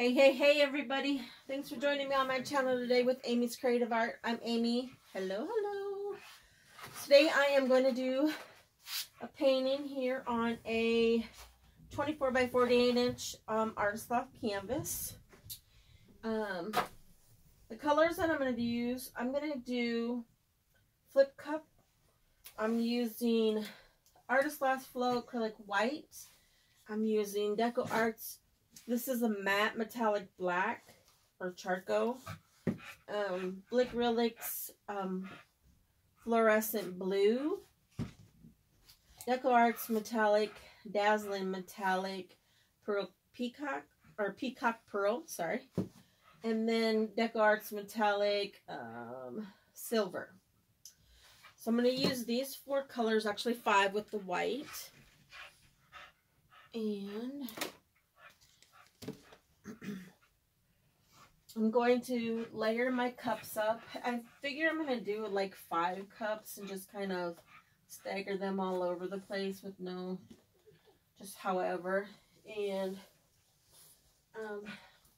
Hey, hey, hey, everybody. Thanks for joining me on my channel today with Amy's Creative Art. I'm Amy. Hello, hello. Today I am going to do a painting here on a 24 by 48 inch um, Artist Loft canvas. Um, the colors that I'm going to use, I'm going to do Flip Cup. I'm using Artist Loft Flow Acrylic White. I'm using Deco Arts this is a matte metallic black or charcoal. Um, Blickrylics um, fluorescent blue. Deco Arts metallic, dazzling metallic pearl peacock or peacock pearl, sorry. And then Deco Arts metallic um, silver. So I'm going to use these four colors, actually five with the white. And I'm going to layer my cups up. I figure I'm going to do like five cups and just kind of stagger them all over the place with no, just however. And, um,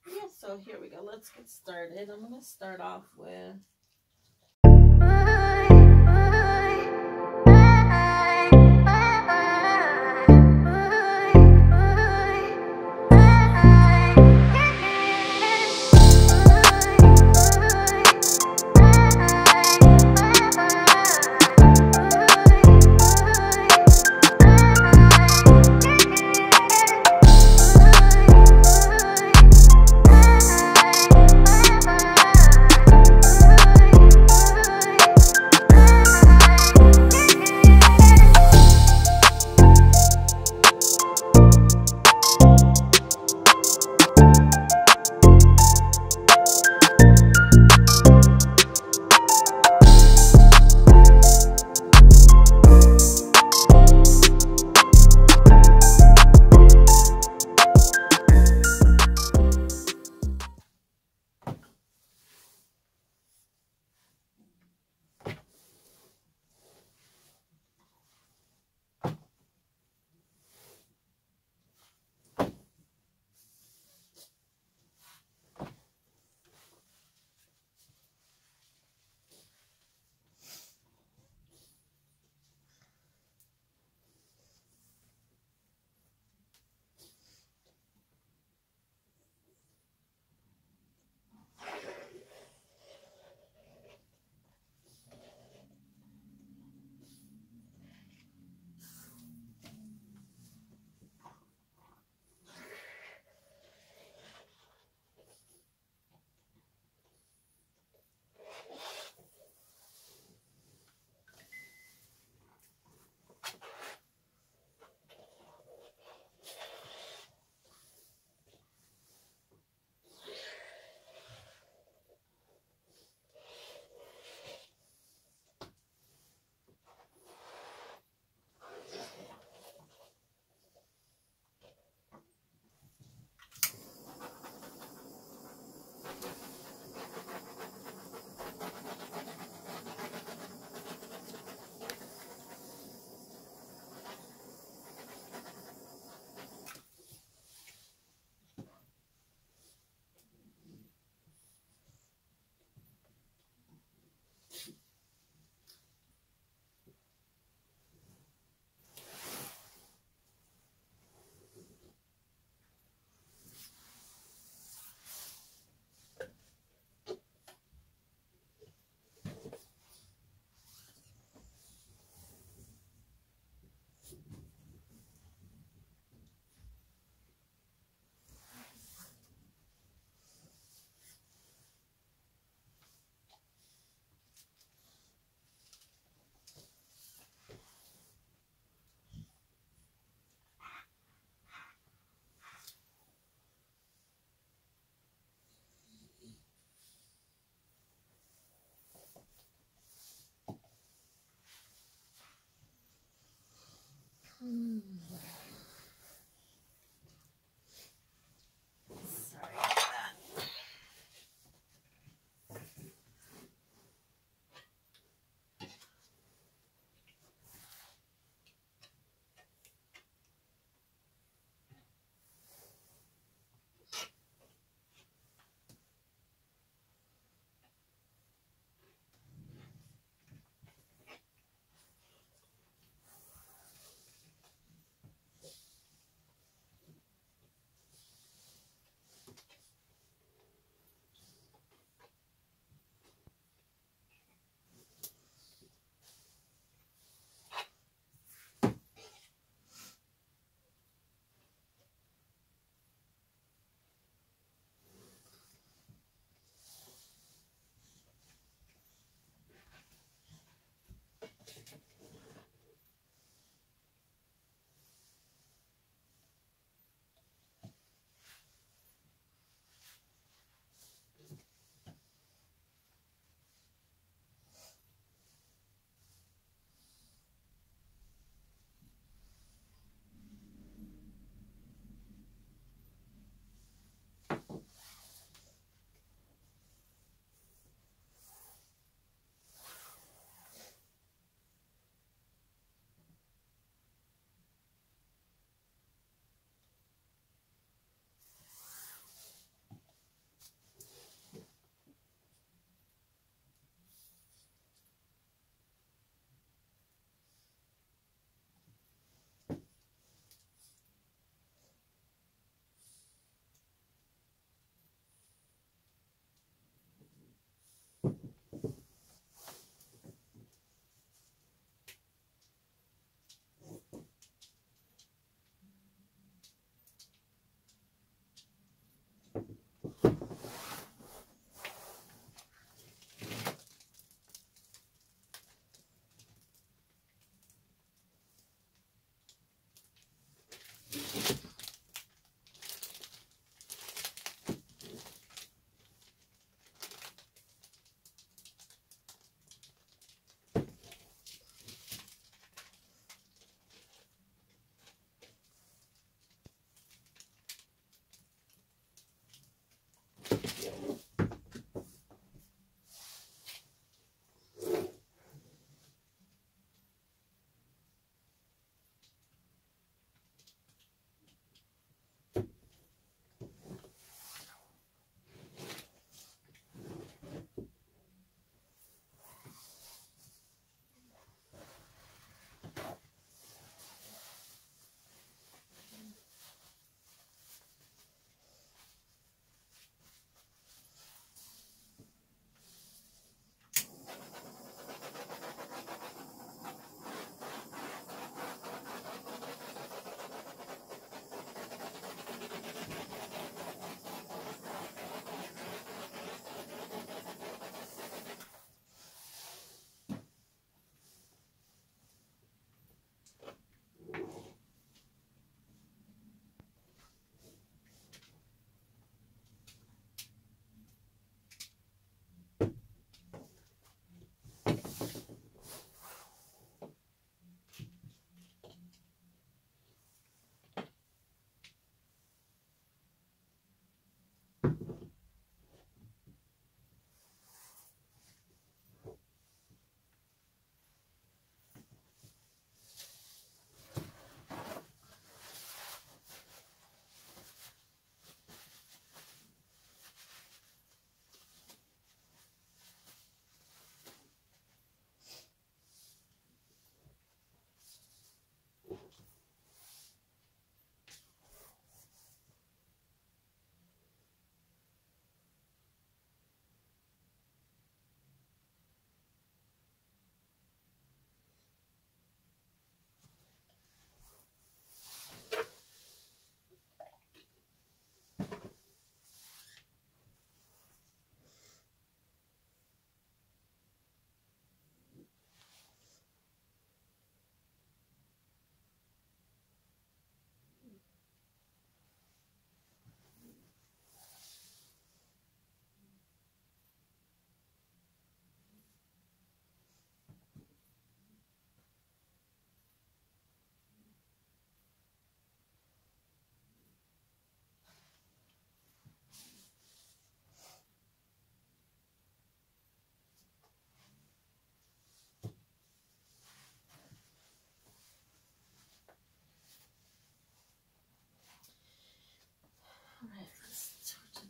yeah, so here we go. Let's get started. I'm going to start off with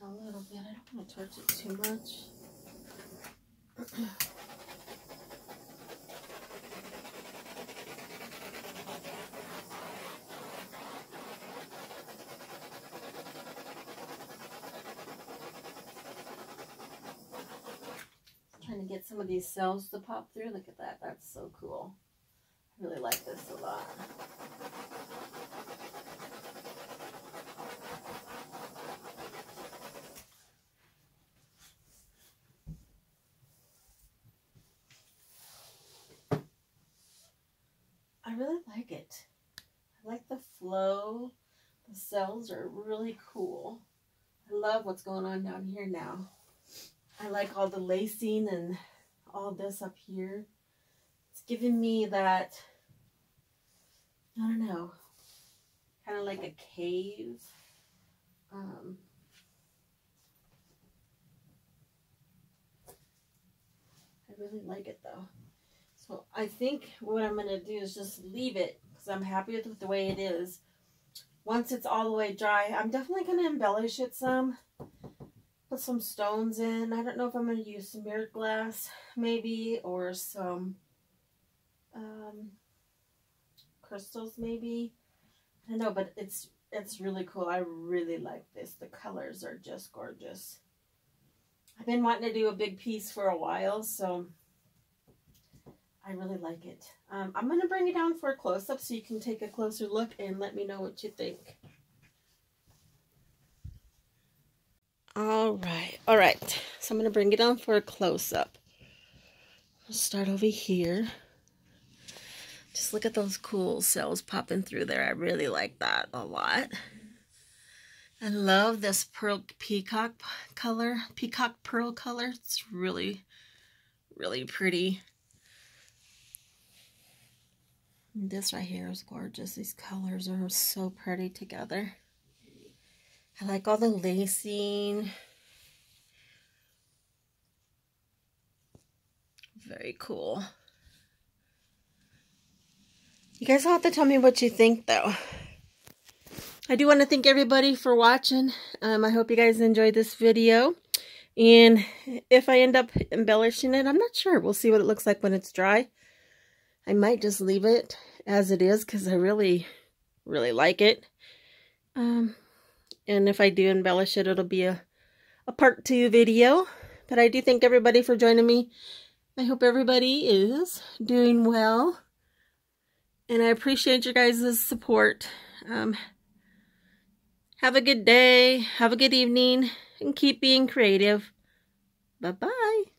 Don't want to touch it too much. trying to get some of these cells to pop through. Look at that. That's so cool. I really like this a lot. I really like it. I the. The cells are really cool. I love what's going on down here now. I like all the lacing and all this up here. It's giving me that, I don't know, kind of like a cave. Um, I really like it though. So I think what I'm going to do is just leave it because I'm happy with the way it is. Once it's all the way dry, I'm definitely going to embellish it some put some stones in. I don't know if I'm going to use some mirror glass maybe or some um, crystals maybe. I don't know, but it's it's really cool. I really like this. The colors are just gorgeous. I've been wanting to do a big piece for a while, so I really like it. Um, I'm going to bring it down for a close-up so you can take a closer look and let me know what you think. All right, all right. So I'm going to bring it on for a close-up. I'll start over here. Just look at those cool cells popping through there. I really like that a lot. I love this pearl peacock color, peacock pearl color. It's really, really pretty. This right here is gorgeous. These colors are so pretty together. I like all the lacing. Very cool. You guys will have to tell me what you think, though. I do want to thank everybody for watching. Um, I hope you guys enjoyed this video. And if I end up embellishing it, I'm not sure. We'll see what it looks like when it's dry. I might just leave it as it is because I really, really like it. Um, and if I do embellish it, it'll be a, a part two video. But I do thank everybody for joining me. I hope everybody is doing well. And I appreciate your guys' support. Um, have a good day. Have a good evening. And keep being creative. Bye-bye.